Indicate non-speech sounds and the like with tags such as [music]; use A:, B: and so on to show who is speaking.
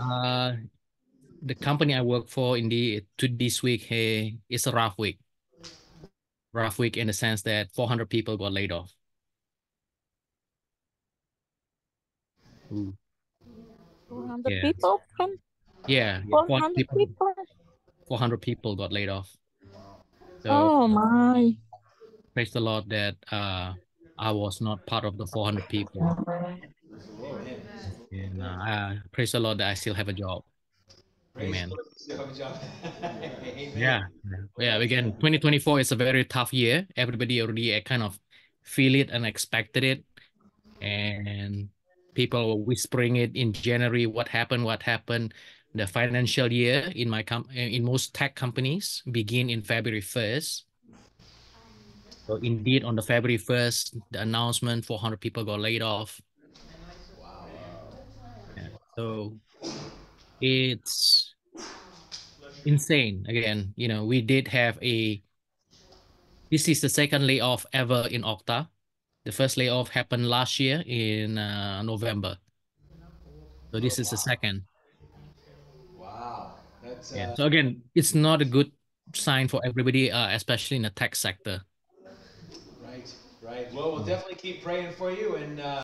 A: Uh, the company I work for, indeed, to this week, hey, it's a rough week. Rough week in the sense that 400 people got laid off.
B: Ooh. 400 yeah. people?
A: Yeah,
B: 400 people, people.
A: 400 people got laid off.
B: So, oh my.
A: Praise the Lord that uh, I was not part of the 400 people. And uh, praise the Lord that I still have a job. [laughs] Amen. yeah. Yeah. Again, 2024 is a very tough year. Everybody already kind of feel it and expected it. And people were whispering it in January, what happened, what happened. The financial year in my com in most tech companies begin in February 1st. So indeed, on the February 1st, the announcement 400 people got laid off. Wow. So it's insane. Again, you know, we did have a, this is the second layoff ever in Okta. The first layoff happened last year in uh, November. So this is the second.
C: Wow. That's,
A: uh... yeah. So again, it's not a good sign for everybody, uh, especially in the tech sector.
C: Right, right. Well, we'll definitely keep praying for you and. Uh...